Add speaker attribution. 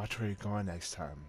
Speaker 1: Watch where you're going next time.